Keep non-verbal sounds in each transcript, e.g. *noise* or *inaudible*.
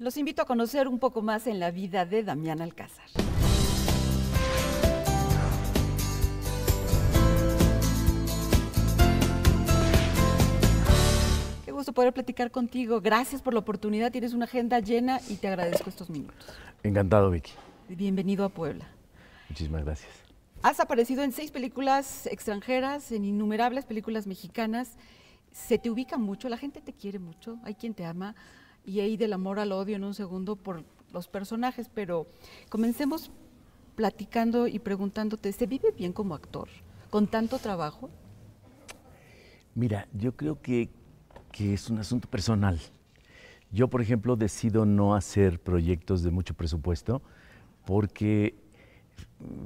Los invito a conocer un poco más en la vida de Damián Alcázar. Qué gusto poder platicar contigo. Gracias por la oportunidad. Tienes una agenda llena y te agradezco estos minutos. Encantado, Vicky. Bienvenido a Puebla. Muchísimas gracias. Has aparecido en seis películas extranjeras, en innumerables películas mexicanas. Se te ubica mucho, la gente te quiere mucho, hay quien te ama y ahí del amor al odio en un segundo por los personajes, pero comencemos platicando y preguntándote, ¿se vive bien como actor con tanto trabajo? Mira, yo creo que, que es un asunto personal. Yo, por ejemplo, decido no hacer proyectos de mucho presupuesto porque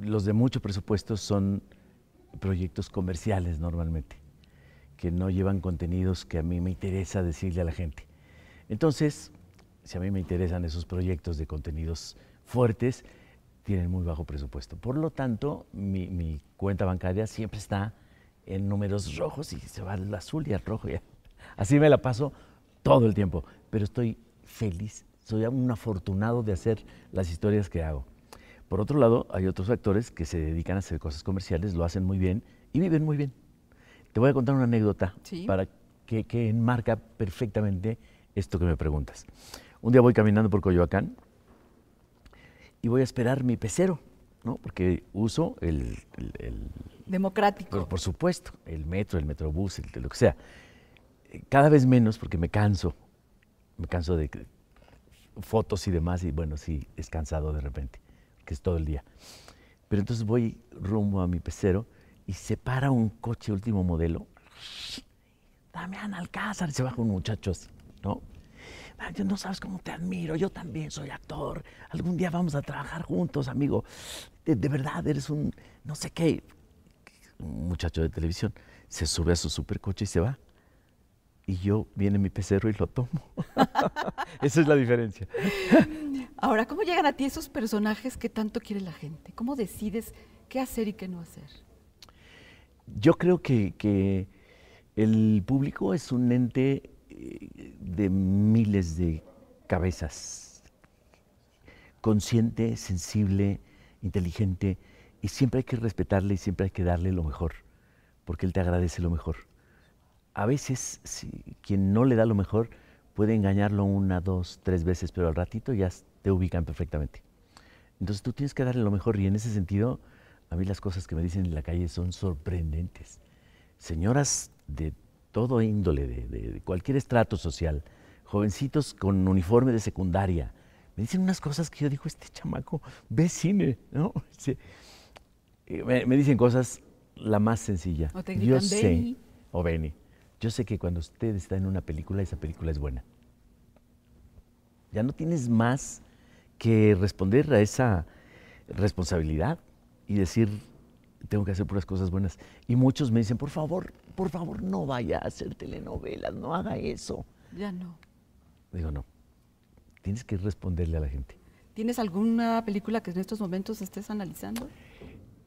los de mucho presupuesto son proyectos comerciales normalmente, que no llevan contenidos que a mí me interesa decirle a la gente. Entonces, si a mí me interesan esos proyectos de contenidos fuertes, tienen muy bajo presupuesto. Por lo tanto, mi, cuenta bancaria siempre está en números rojos y se va al azul y al rojo. Así me la paso todo el tiempo, pero estoy feliz, soy un afortunado de hacer las historias que hago. Por otro lado, hay otros actores que se dedican a hacer cosas comerciales, lo hacen muy bien y viven muy bien. Te voy a contar una anécdota para que, que enmarca perfectamente esto que me preguntas. Un día voy caminando por Coyoacán y voy a esperar mi pecero, ¿no? Porque uso el... Democrático. Por, supuesto, el metro, el metrobús, el, lo que sea. Cada vez menos porque me canso. Me canso de fotos y demás y bueno, sí, es cansado de repente, que es todo el día. Pero entonces voy rumbo a mi pecero y se para un coche último modelo. Damián Alcázar, se baja un muchacho así. ¿No? no sabes cómo te admiro, yo también soy actor, algún día vamos a trabajar juntos, amigo. De, verdad, eres un, no sé qué, un muchacho de televisión. Se sube a su supercoche y se va. Y yo viene mi pecero y lo tomo. *laughs* Esa es la diferencia. Ahora, ¿cómo llegan a ti esos personajes que tanto quiere la gente? ¿Cómo decides qué hacer y qué no hacer? Yo creo que, que el público es un ente de miles de cabezas, consciente, sensible, inteligente, y siempre hay que respetarle y siempre hay que darle lo mejor, porque él te agradece lo mejor. A veces, si, quien no le da lo mejor puede engañarlo una, dos, tres veces, pero al ratito ya te ubican perfectamente. Entonces tú tienes que darle lo mejor y en ese sentido, a mí las cosas que me dicen en la calle son sorprendentes. Señoras de todo índole, de, cualquier estrato social, jovencitos con uniforme de secundaria, me dicen unas cosas que yo digo, este chamaco ve cine, ¿no? *laughs* Me, dicen cosas la más sencilla. O te yo sé, o Benny, yo sé que cuando usted está en una película, esa película es buena. Ya no tienes más que responder a esa responsabilidad y decir, tengo que hacer puras cosas buenas. Y muchos me dicen, por favor, por favor, no vaya a hacer telenovelas, no haga eso. Ya no. Digo, no. Tienes que responderle a la gente. ¿Tienes alguna película que en estos momentos estés analizando?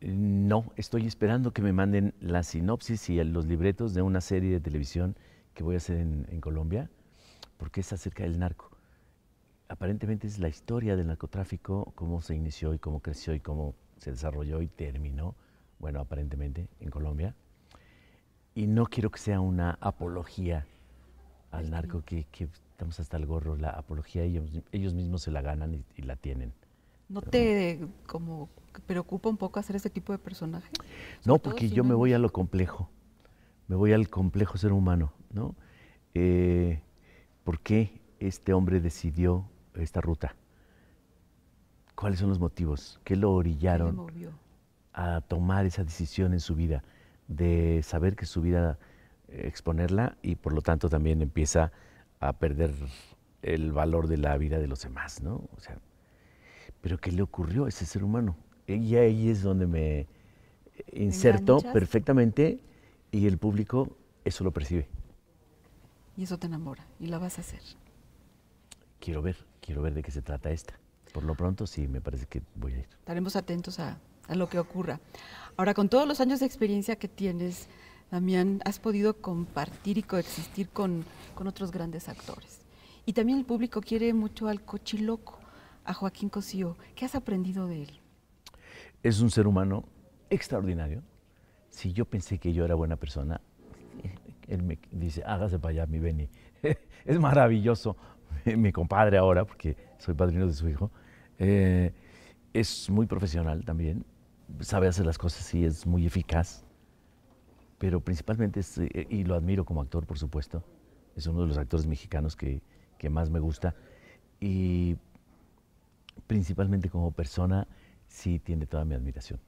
No, estoy esperando que me manden la sinopsis y los libretos de una serie de televisión que voy a hacer en, en Colombia, porque es acerca del narco. Aparentemente es la historia del narcotráfico, cómo se inició y cómo creció y cómo se desarrolló y terminó, bueno, aparentemente en Colombia y no quiero que sea una apología al narco, que, estamos hasta el gorro, la apología ellos, ellos mismos se la ganan y, la tienen. ¿No te como preocupa un poco hacer ese tipo de personaje? No, porque yo me voy a lo complejo, me voy al complejo ser humano, ¿no? Eh, ¿Por qué este hombre decidió esta ruta? ¿Cuáles son los motivos? ¿Qué lo orillaron a tomar esa decisión en su vida? de saber que su vida eh, exponerla y por lo tanto también empieza a perder el valor de la vida de los demás, ¿no? O sea, pero ¿qué le ocurrió a ese ser humano? Y ahí es donde me inserto perfectamente y el público eso lo percibe. Y eso te enamora y la vas a hacer. Quiero ver, quiero ver de qué se trata esta. Por lo pronto sí, me parece que voy a ir. Estaremos atentos a, a lo que ocurra. Ahora, con todos los años de experiencia que tienes, Damián, has podido compartir y coexistir con, otros grandes actores. Y también el público quiere mucho al cochiloco, a Joaquín Cosío. ¿Qué has aprendido de él? Es un ser humano extraordinario. Si yo pensé que yo era buena persona, *laughs* él me dice, hágase para allá, mi Beni. *laughs* es maravilloso, *laughs* mi compadre ahora, porque soy padrino de su hijo. Eh, es muy profesional también, sabe hacer las cosas y es muy eficaz, pero principalmente, es, eh, y lo admiro como actor, por supuesto, es uno de los actores mexicanos que, que más me gusta, y principalmente como persona, sí tiene toda mi admiración.